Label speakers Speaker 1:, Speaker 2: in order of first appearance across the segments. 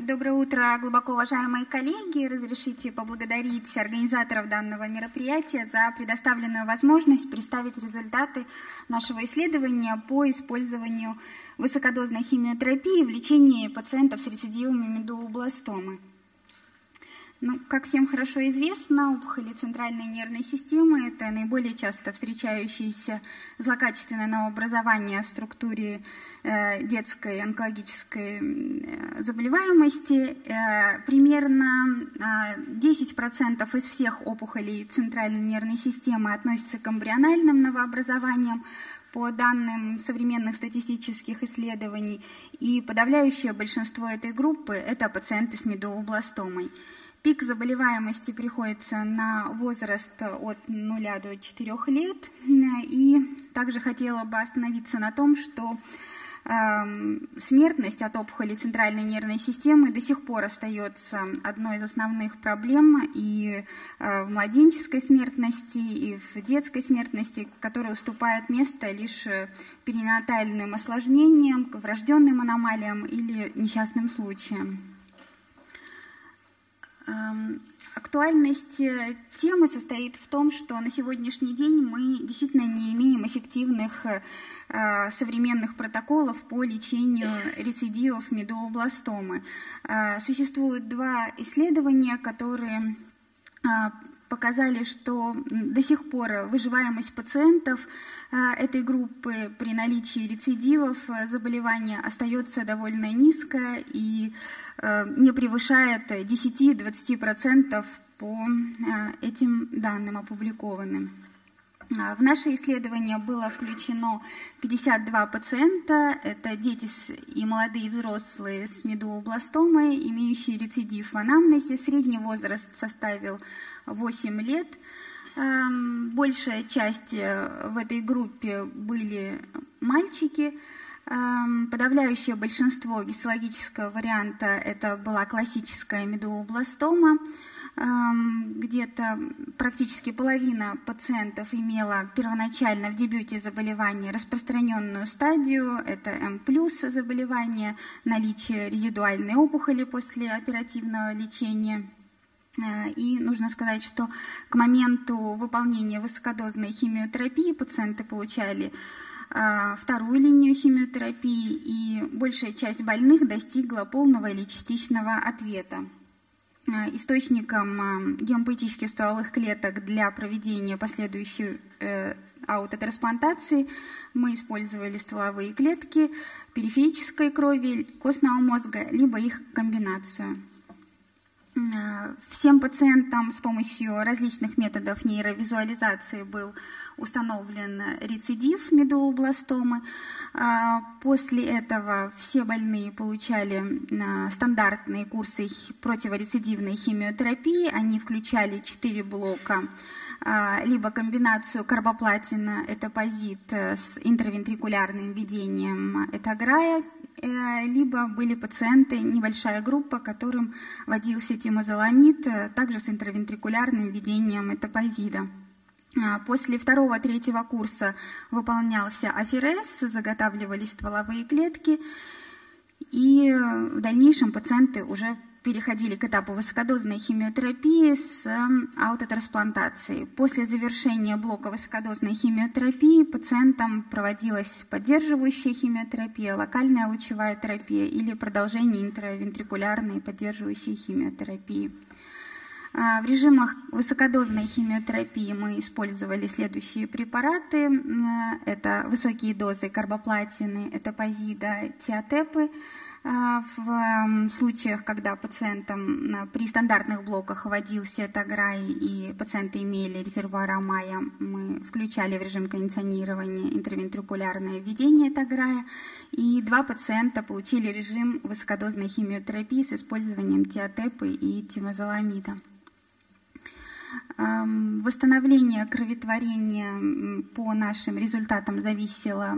Speaker 1: Доброе утро, глубоко уважаемые коллеги. Разрешите поблагодарить организаторов данного мероприятия за предоставленную возможность представить результаты нашего исследования по использованию высокодозной химиотерапии в лечении пациентов с рецидивами медулобластомы. Ну, как всем хорошо известно, опухоли центральной нервной системы – это наиболее часто встречающиеся злокачественное новообразование в структуре э, детской онкологической э, заболеваемости. Э, примерно э, 10% из всех опухолей центральной нервной системы относятся к эмбриональным новообразованиям, по данным современных статистических исследований, и подавляющее большинство этой группы – это пациенты с медобластомой. Пик заболеваемости приходится на возраст от 0 до 4 лет. И также хотела бы остановиться на том, что э, смертность от опухоли центральной нервной системы до сих пор остается одной из основных проблем и э, в младенческой смертности, и в детской смертности, которая уступает место лишь перинатальным осложнениям, врожденным аномалиям или несчастным случаям. Актуальность э, темы состоит в том, что на сегодняшний день мы действительно не имеем эффективных э, современных протоколов по лечению рецидивов медобластомы. Э, существуют два исследования, которые показали, что до сих пор выживаемость пациентов этой группы при наличии рецидивов заболевания остается довольно низкая и не превышает 10-20% по этим данным опубликованным. В наше исследование было включено 52 пациента, это дети и молодые взрослые с медуобластомой, имеющие рецидив в анамнезе. Средний возраст составил 8 лет. Эм, большая часть э, в этой группе были мальчики. Эм, подавляющее большинство гистологического варианта это была классическая медуобластома. Эм, где-то практически половина пациентов имела первоначально в дебюте заболевания распространенную стадию, это М заболевание, наличие резидуальной опухоли после оперативного лечения. Э, и нужно сказать, что к моменту выполнения высокодозной химиотерапии пациенты получали э, вторую линию химиотерапии, и большая часть больных достигла полного или частичного ответа. Э, источником гемопоэтических стволовых клеток для проведения последующей аутотрансплантации мы использовали стволовые клетки периферической крови, костного мозга, либо их комбинацию. Э, всем пациентам с помощью различных методов нейровизуализации был установлен рецидив медулобластомы. Э, после этого все больные получали э, стандартные курсы противорецидивной химиотерапии. Они включали 4 блока либо комбинацию карбоплатина, этапозит с интравентрикулярным введением этаграя либо были пациенты, небольшая группа, которым водился тимозоламид, э, также с интравентрикулярным введением этапозида. А, после второго-третьего курса выполнялся аферез, заготавливались стволовые клетки, и в дальнейшем пациенты уже переходили к этапу высокодозной химиотерапии с эм, аутотрансплантацией. После завершения блока высокодозной химиотерапии пациентам проводилась поддерживающая химиотерапия, локальная лучевая терапия или продолжение интравентрикулярной поддерживающей химиотерапии. А, в режимах высокодозной химиотерапии мы использовали следующие препараты. Это высокие дозы карбоплатины, этапозида, тиотепы – в случаях, когда пациентам при стандартных блоках вводился Таграй и пациенты имели резервуар Амая, мы включали в режим кондиционирования интервентрикулярное введение Таграя, и два пациента получили режим высокодозной химиотерапии с использованием тиотепы и тимозоламида. Восстановление кроветворения по нашим результатам зависело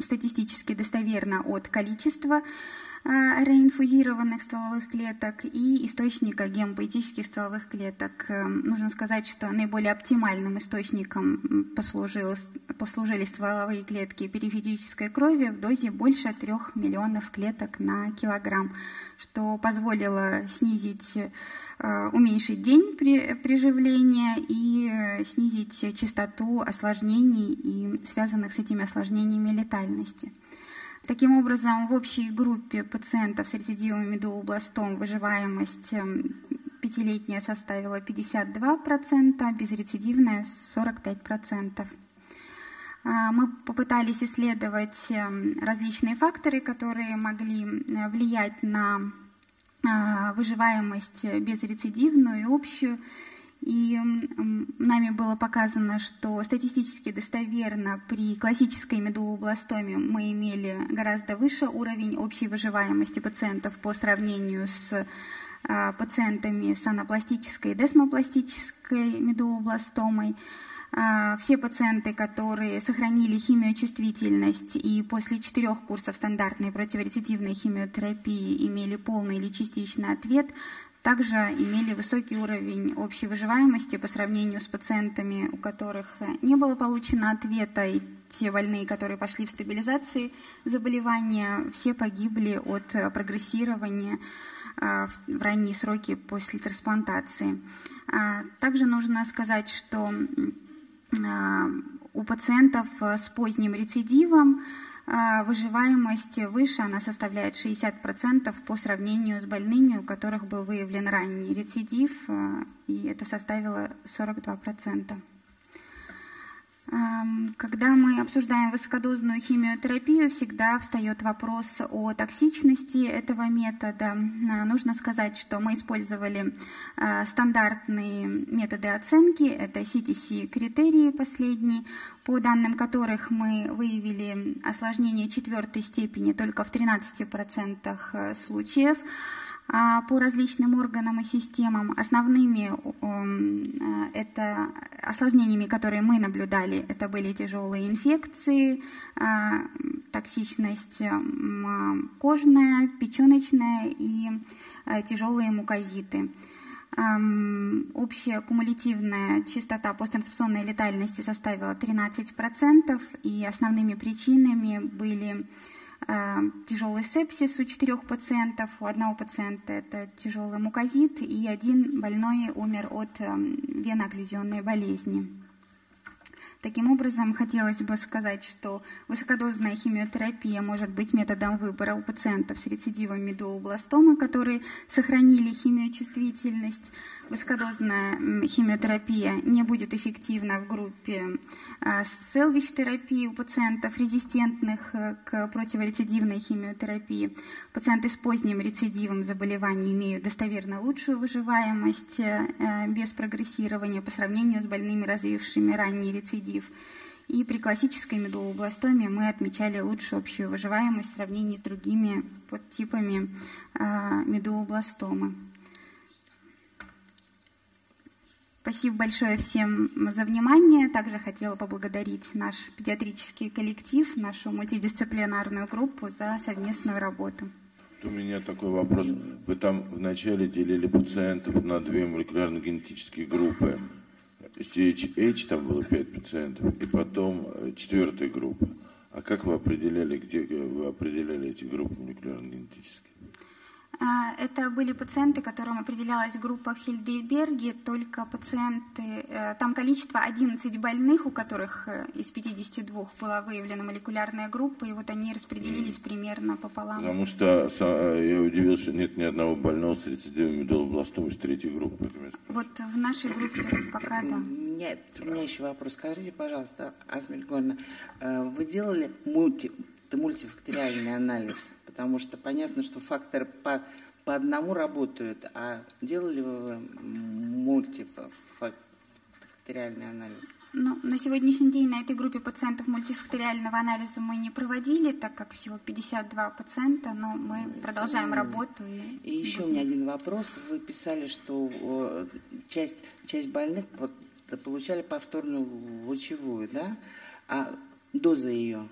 Speaker 1: статистически достоверно от количества реинфузированных стволовых клеток и источника гемопоэтических стволовых клеток. Нужно сказать, что наиболее оптимальным источником послужил, послужили стволовые клетки периферической крови в дозе больше 3 миллионов клеток на килограмм, что позволило снизить уменьшить день приживления и снизить частоту осложнений и связанных с этими осложнениями летальности. Таким образом, в общей группе пациентов с рецидивом медулобластом выживаемость эм, пятилетняя составила 52%, безрецидивная 45%. А, мы попытались исследовать эм, различные факторы, которые могли э, влиять на выживаемость безрецидивную и общую. И нами было показано, что статистически достоверно при классической медулобластоме мы имели гораздо выше уровень общей выживаемости пациентов по сравнению с а, пациентами с анапластической и десмопластической медулобластомой. А, все пациенты, которые сохранили химиочувствительность и после четырех курсов стандартной противорецидивной химиотерапии имели полный или частичный ответ, также имели высокий уровень общей выживаемости по сравнению с пациентами, у которых не было получено ответа, и те больные, которые пошли в стабилизации заболевания, все погибли от прогрессирования а, в ранние сроки после трансплантации. А, также нужно сказать, что у пациентов с поздним рецидивом а, выживаемость выше, она составляет 60% по сравнению с больными, у которых был выявлен ранний рецидив, а, и это составило 42%. Когда мы обсуждаем высокодозную химиотерапию, всегда встает вопрос о токсичности этого метода. Нужно сказать, что мы использовали а, стандартные методы оценки, это CTC критерии последние, по данным которых мы выявили осложнение четвертой степени только в 13% э, случаев. А, по различным органам и системам. Основными э, это осложнениями, которые мы наблюдали, это были тяжелые инфекции, а, токсичность кожная, печеночная и э, тяжелые мукозиты. Общая кумулятивная частота посттрансляционной летальности составила 13%, и основными причинами были Эм, тяжелый сепсис у четырех пациентов. У одного пациента это тяжелый мукозит, и один больной умер от эм, венооклюзионной болезни. Таким образом, хотелось бы сказать, что высокодозная химиотерапия может быть методом выбора у пациентов с рецидивом медулобластомы, которые сохранили химиочувствительность. Высокодозная химиотерапия не будет эффективна в группе а, селвич-терапии у пациентов, резистентных э, к противорецидивной химиотерапии. Пациенты с поздним рецидивом заболеваний имеют достоверно лучшую выживаемость э, без прогрессирования по сравнению с больными, развившими ранний рецидив. И при классической медулобластоме мы отмечали лучшую общую выживаемость в сравнении с другими подтипами а, медулобластомы. Спасибо большое всем за внимание. Также хотела поблагодарить наш педиатрический коллектив, нашу мультидисциплинарную группу за совместную работу.
Speaker 2: У меня такой вопрос. Вы там вначале делили пациентов на две молекулярно-генетические группы. CHH там было 5 пациентов, и потом э, четвертая группа. А как вы определяли, где вы определяли эти группы молекулярно-генетические?
Speaker 1: А, это были пациенты, которым определялась группа Хильдейберги, только пациенты, э, там количество 11 больных, у которых э, из 52 была выявлена молекулярная группа, и вот они распределились примерно пополам.
Speaker 2: Потому что э, я удивился, что нет ни одного больного с рецидивом медулобластомы из третьей группы.
Speaker 1: Вот в нашей группе пока да.
Speaker 3: Нет, у меня еще вопрос. Скажите, пожалуйста, Асмель вы делали мульти, мультифакториальный анализ? Потому что понятно, что факторы по, по одному работают, а делали вы мультифакториальный анализ?
Speaker 1: Ну, на сегодняшний день на этой группе пациентов мультифакториального анализа мы не проводили, так как всего 52 пациента, но мы продолжаем работу.
Speaker 3: И, и еще будем... у меня один вопрос. Вы писали, что часть, часть больных получали повторную лучевую, да? А доза ее?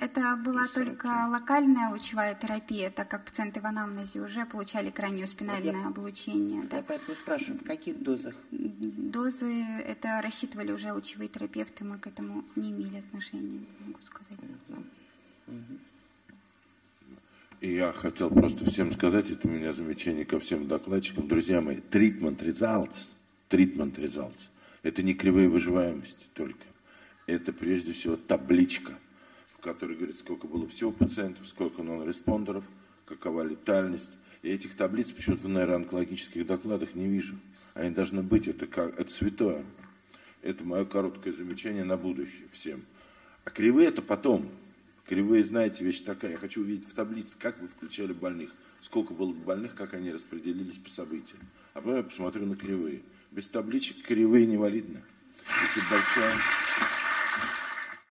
Speaker 1: Это была только локальная лучевая терапия, так как пациенты в анамнезе уже получали краниоспинальное я, облучение.
Speaker 3: Я поэтому спрашиваю, в каких дозах?
Speaker 1: Дозы, это рассчитывали уже лучевые терапевты, мы к этому не имели отношения, могу сказать.
Speaker 2: И я хотел просто всем сказать, это у меня замечание ко всем докладчикам. Друзья мои, treatment results, treatment results, это не кривые выживаемости только. Это прежде всего табличка – который говорит, сколько было всего пациентов, сколько нон-респондеров, какова летальность. И этих таблиц почему-то в нейроонкологических докладах не вижу. Они должны быть, это, как, это святое. Это мое короткое замечание на будущее всем. А кривые это потом. Кривые, знаете, вещь такая. Я хочу увидеть в таблице, как вы включали больных. Сколько было больных, как они распределились по событиям. А потом я посмотрю на кривые. Без табличек кривые не валидно. Если большая